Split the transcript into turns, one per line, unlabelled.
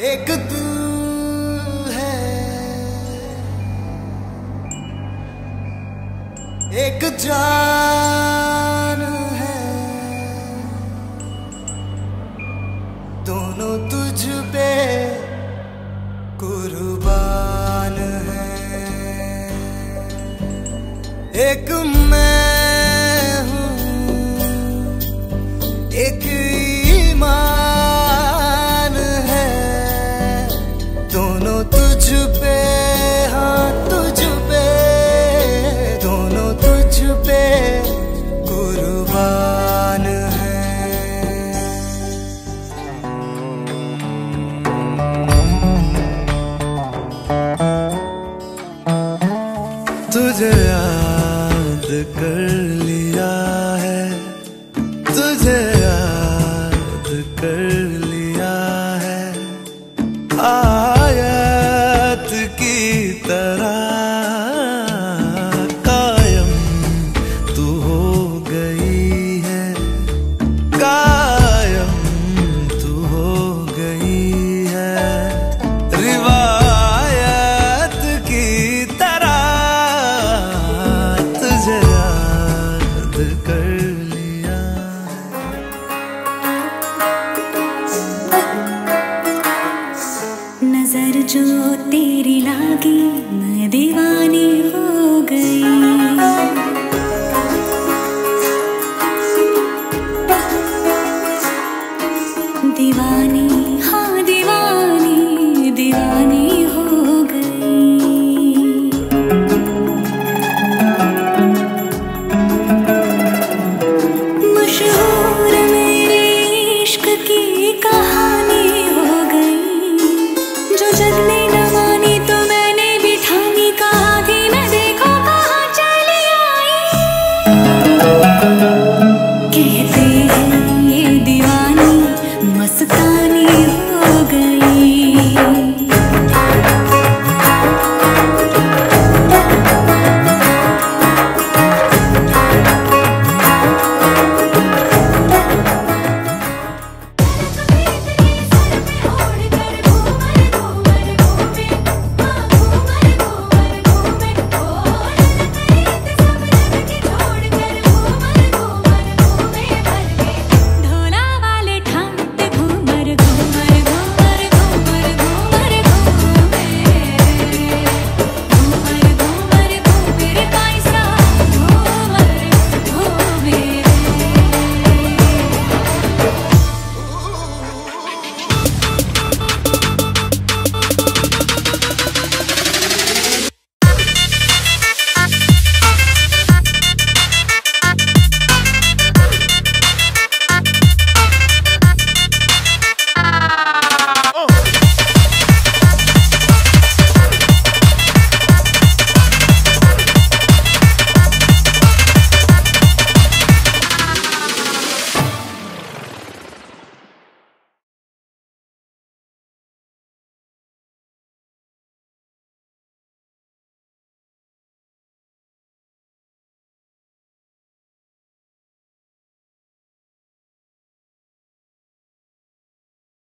एक है। एक जान है। दोनों तुझ पे कुर्बान है। एक मैं तुझे याद कर लिया है। तुझे याद कर लिया
है। आ दीवानी हाँ दीवानी दीवानी।